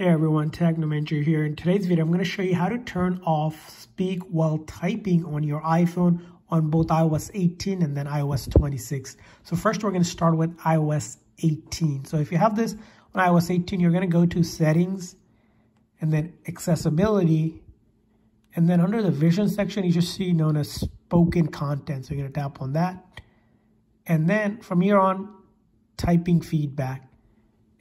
Hey everyone, Technomentary here. In today's video, I'm going to show you how to turn off speak while typing on your iPhone on both iOS 18 and then iOS 26. So first we're going to start with iOS 18. So if you have this on iOS 18, you're going to go to settings and then accessibility. And then under the vision section, you just see known as spoken content. So you're going to tap on that. And then from here on, typing feedback.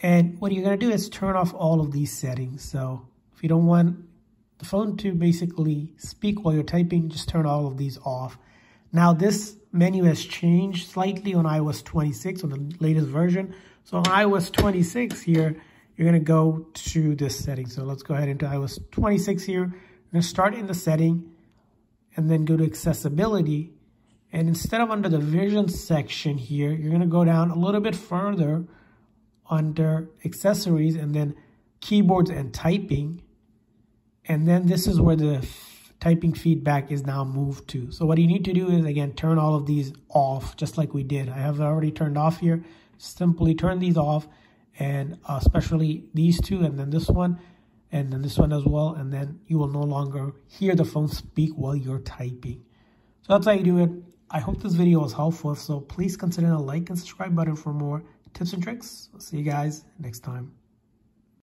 And what you're going to do is turn off all of these settings. So if you don't want the phone to basically speak while you're typing, just turn all of these off. Now this menu has changed slightly on iOS 26, on the latest version. So on iOS 26 here, you're going to go to this setting. So let's go ahead into iOS 26 here. We're going to start in the setting and then go to accessibility. And instead of under the vision section here, you're going to go down a little bit further under accessories and then keyboards and typing. And then this is where the typing feedback is now moved to. So what you need to do is, again, turn all of these off, just like we did. I have already turned off here. Simply turn these off, and uh, especially these two, and then this one, and then this one as well. And then you will no longer hear the phone speak while you're typing. So that's how you do it. I hope this video was helpful. So please consider the like and subscribe button for more tips and tricks. I'll see you guys next time.